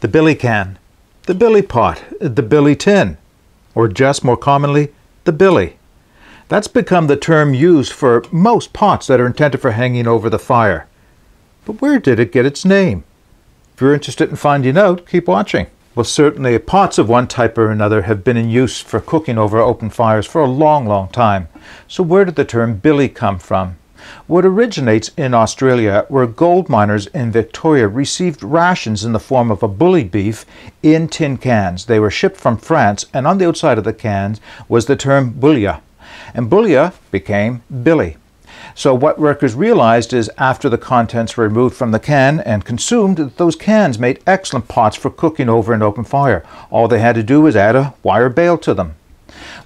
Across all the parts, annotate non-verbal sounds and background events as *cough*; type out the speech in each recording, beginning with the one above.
the billy can, the billy pot, the billy tin, or just more commonly, the billy. That's become the term used for most pots that are intended for hanging over the fire. But where did it get its name? If you're interested in finding out, keep watching. Well, certainly pots of one type or another have been in use for cooking over open fires for a long, long time. So where did the term billy come from? What originates in Australia, where gold miners in Victoria received rations in the form of a bully beef in tin cans. They were shipped from France, and on the outside of the cans was the term bullia. And bullia became billy. So what workers realized is after the contents were removed from the can and consumed, those cans made excellent pots for cooking over an open fire. All they had to do was add a wire bail to them.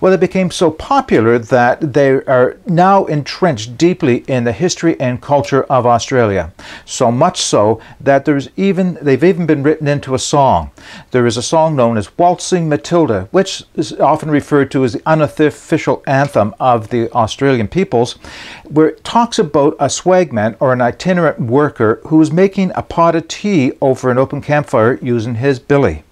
Well, they became so popular that they are now entrenched deeply in the history and culture of Australia. So much so that there's even they've even been written into a song. There is a song known as Waltzing Matilda, which is often referred to as the unofficial anthem of the Australian peoples, where it talks about a swagman or an itinerant worker who is making a pot of tea over an open campfire using his billy.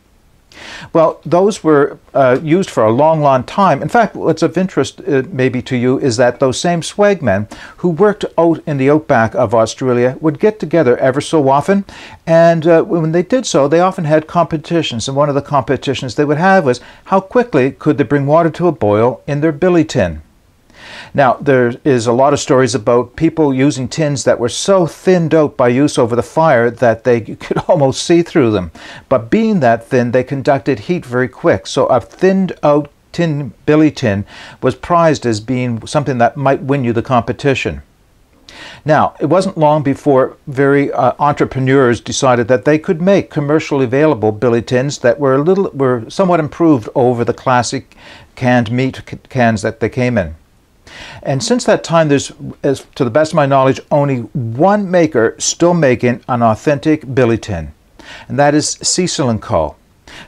Well, those were uh, used for a long, long time. In fact, what's of interest uh, maybe to you is that those same swagmen who worked out in the outback of Australia would get together ever so often. And uh, when they did so, they often had competitions. And one of the competitions they would have was how quickly could they bring water to a boil in their billy tin. Now, there is a lot of stories about people using tins that were so thinned out by use over the fire that they *laughs* could almost see through them. But being that thin, they conducted heat very quick. So a thinned out tin billy tin was prized as being something that might win you the competition. Now, it wasn't long before very uh, entrepreneurs decided that they could make commercially available billy tins that were a little were somewhat improved over the classic canned meat cans that they came in. And since that time, there's, as to the best of my knowledge, only one maker still making an authentic billy tin, and that is Cecil & Co.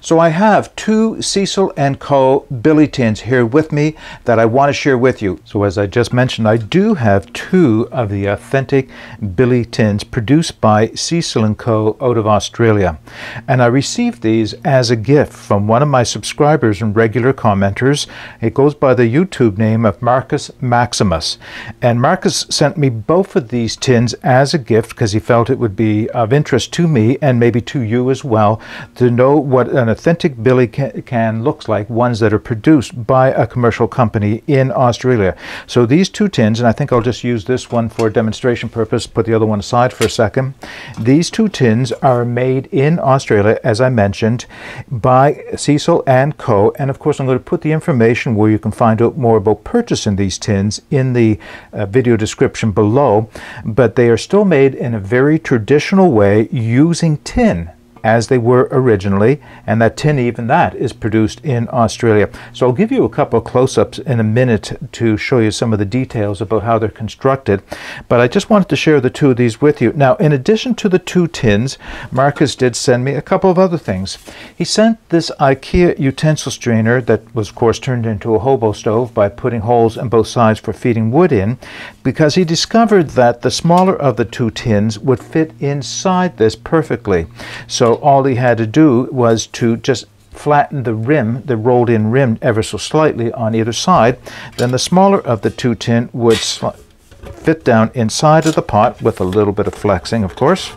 So I have two Cecil & Co. Billy tins here with me that I want to share with you. So as I just mentioned, I do have two of the authentic Billy tins produced by Cecil & Co. out of Australia. And I received these as a gift from one of my subscribers and regular commenters. It goes by the YouTube name of Marcus Maximus. And Marcus sent me both of these tins as a gift because he felt it would be of interest to me and maybe to you as well to know what an authentic billy can looks like, ones that are produced by a commercial company in Australia. So these two tins, and I think I'll just use this one for demonstration purpose, put the other one aside for a second. These two tins are made in Australia, as I mentioned, by Cecil and Co. And of course, I'm going to put the information where you can find out more about purchasing these tins in the uh, video description below. But they are still made in a very traditional way using tin as they were originally, and that tin, even that, is produced in Australia. So I'll give you a couple of close-ups in a minute to show you some of the details about how they're constructed, but I just wanted to share the two of these with you. Now, in addition to the two tins, Marcus did send me a couple of other things. He sent this IKEA utensil strainer that was, of course, turned into a hobo stove by putting holes in both sides for feeding wood in, because he discovered that the smaller of the two tins would fit inside this perfectly. So so all he had to do was to just flatten the rim, the rolled in rim ever so slightly on either side. Then the smaller of the two tin would fit down inside of the pot with a little bit of flexing, of course.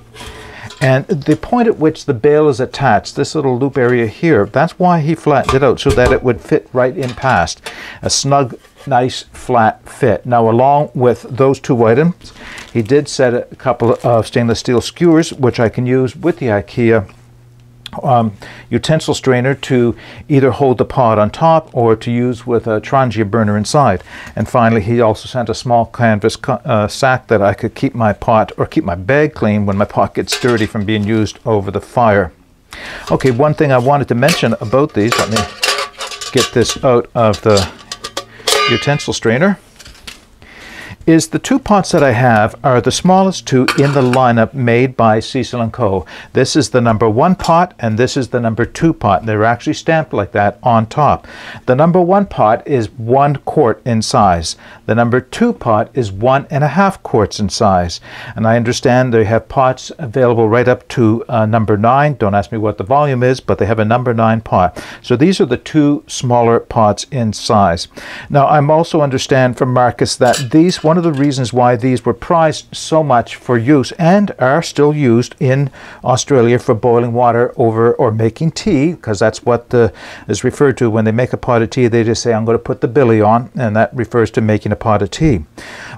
And the point at which the bail is attached, this little loop area here, that's why he flattened it out, so that it would fit right in past. A snug, nice, flat fit. Now, along with those two items, he did set a couple of stainless steel skewers, which I can use with the IKEA um, utensil strainer to either hold the pot on top or to use with a Trangia burner inside. And finally, he also sent a small canvas uh, sack that I could keep my pot or keep my bag clean when my *laughs* pot gets dirty from being used over the fire. Okay, one thing I wanted to mention about these, let me get this out of the utensil strainer is the two pots that I have are the smallest two in the lineup made by Cecil & Co. This is the number one pot and this is the number two pot. They're actually stamped like that on top. The number one pot is one quart in size. The number two pot is one and a half quarts in size. And I understand they have pots available right up to uh, number nine. Don't ask me what the volume is, but they have a number nine pot. So these are the two smaller pots in size. Now I'm also understand from Marcus that these one of the reasons why these were prized so much for use and are still used in Australia for boiling water over or making tea, because that's what the, is referred to when they make a pot of tea. They just say, I'm going to put the billy on, and that refers to making a pot of tea.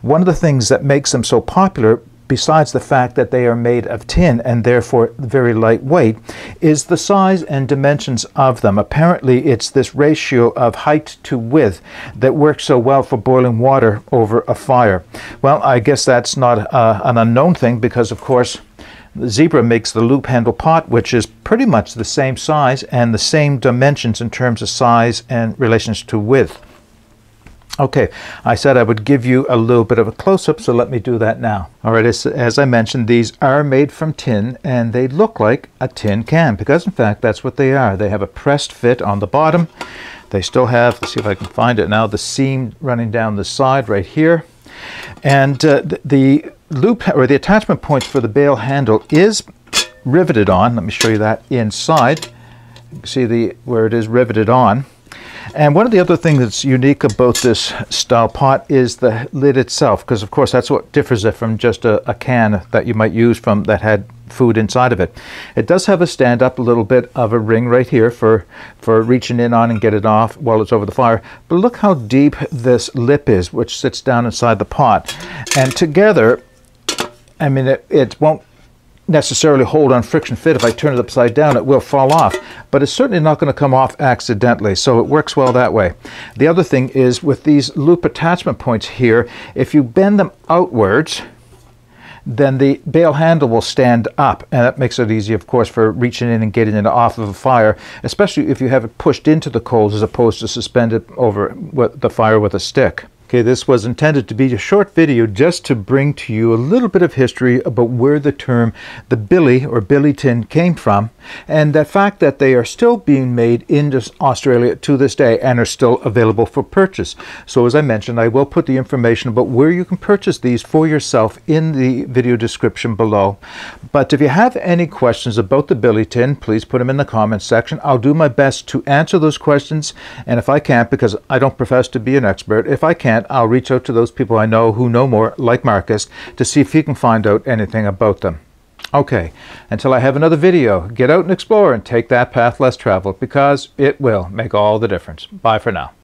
One of the things that makes them so popular besides the fact that they are made of tin and therefore very lightweight, is the size and dimensions of them. Apparently, it's this ratio of height to width that works so well for boiling water over a fire. Well, I guess that's not uh, an unknown thing because, of course, Zebra makes the loop handle pot, which is pretty much the same size and the same dimensions in terms of size and relations to width. Okay, I said I would give you a little bit of a close-up, so let me do that now. All right, as, as, I mentioned, these are made from tin, and they look like a tin can, because in fact, that's what they are. They have a pressed fit on the bottom. They still have, let's see if I can find it now, the seam running down the side right here. And uh, the, the loop, or the attachment points for the bail handle is riveted on. Let me show you that inside. You see the where it is riveted on. And one of the other things that's unique about this style pot is the lid itself, because of course that's what differs it from just a, a, can that you might use from that had food inside of it. It does have a stand up a little bit of a ring right here for, for reaching in on and get it off while it's over the fire. But look how deep this lip is, which sits down inside the pot. And together, I mean, it, it won't necessarily hold on friction fit. If I turn it upside down, it will fall off, but it's certainly not going to come off accidentally, so it works well that way. The other thing is with these loop attachment points here, if you bend them outwards, then the bail handle will stand up, and that makes it easy, of course, for reaching in and getting it off of a fire, especially if you have it pushed into the coals as opposed to suspended over the fire with a stick. Okay, this was intended to be a short video just to bring to you a little bit of history about where the term the billy or billy tin came from and the fact that they are still being made in Australia to this day and are still available for purchase. So as I mentioned, I will put the information about where you can purchase these for yourself in the video description below. But if you have any questions about the billy tin, please put them in the comments section. I'll do my best to answer those questions and if I can't, because I don't profess to be an expert, if I can I'll reach out to those people I know who know more, like Marcus, to see if he can find out anything about them. Okay, until I have another video, get out and explore and take that path less traveled because it will make all the difference. Bye for now.